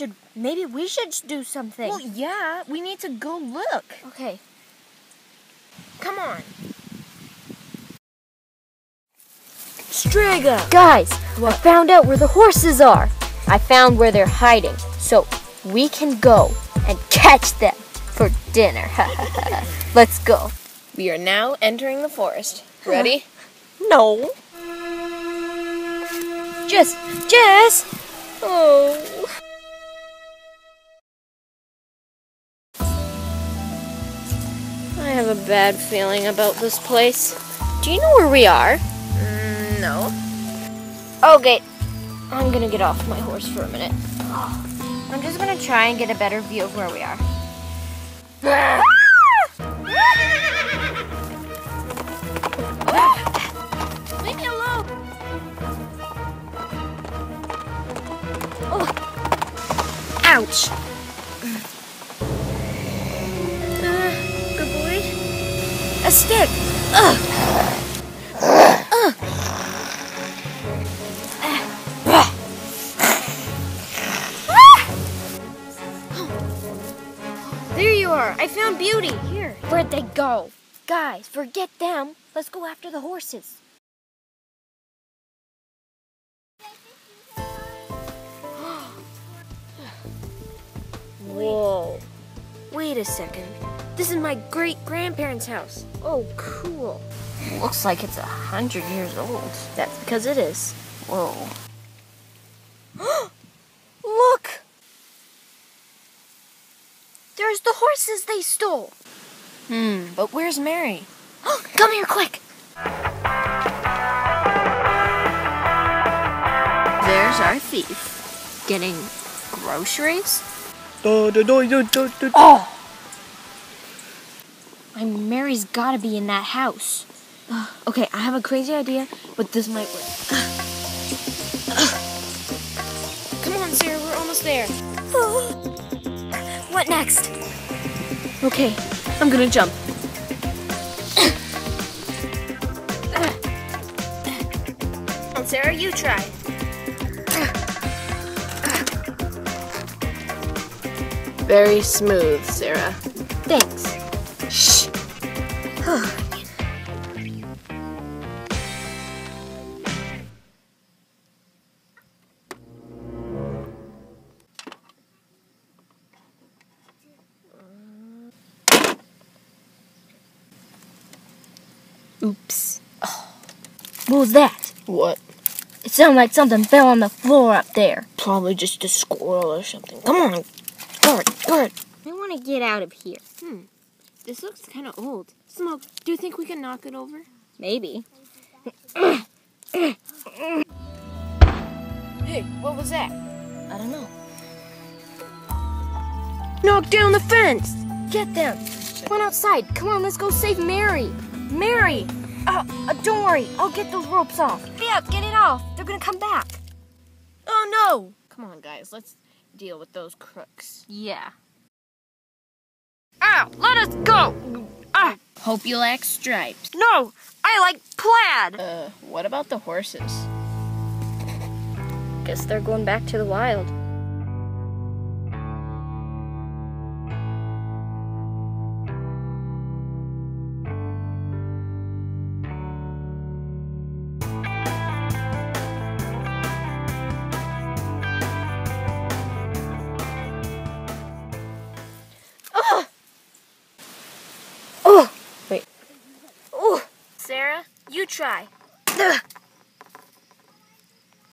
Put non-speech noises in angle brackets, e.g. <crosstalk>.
Should maybe we should do something? Well, yeah, we need to go look. okay. Come on. Strega! Guys, I found out where the horses are. I found where they're hiding. So we can go and <laughs> catch them for dinner. <laughs> Let's go. We are now entering the forest. Ready? No. Jess! Jess! Oh. Have a bad feeling about this place. Do you know where we are? Mm, no. Okay, I'm gonna get off my horse for a minute. I'm just gonna try and get a better view of where we are. Leave me alone. Ouch! A stick! There you are! I found Beauty! Here. Where'd they go? Guys, forget them. Let's go after the horses. Whoa. Wait a second. This is my great grandparents' house. Oh, cool. Looks like it's a hundred years old. That's because it is. Whoa. <gasps> Look! There's the horses they stole. Hmm, but where's Mary? Oh, <gasps> come here quick. There's our thief. Getting groceries? Oh! My Mary's gotta be in that house. Okay, I have a crazy idea, but this might work. Come on, Sarah, we're almost there. <gasps> What next? Okay, I'm gonna jump. Come on, Sarah, you try. Very smooth, Sarah. Thanks. Oops. What was that? What? It sounded like something fell on the floor up there. Probably just a squirrel or something. Come on, guard, guard. I want to get out of here. Hmm. This looks kind of old. Smoke, do you think we can knock it over? Maybe. Hey, what was that? I don't know. Knock down the fence! Get them. Run outside. Come on, let's go save Mary. Mary! Uh, uh, don't worry. I'll get those ropes off. Yeah, get it off. They're gonna come back. Oh no! Come on, guys, let's deal with those crooks. Yeah. Hope you like stripes. No! I like plaid! Uh, what about the horses? Guess they're going back to the wild. You try. Ugh. <laughs>